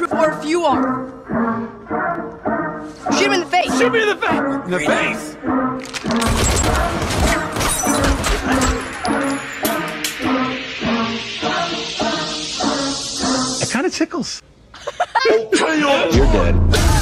if you are. Shoot him in the face. Shoot me in the face! In The face! It kind of tickles. You're dead.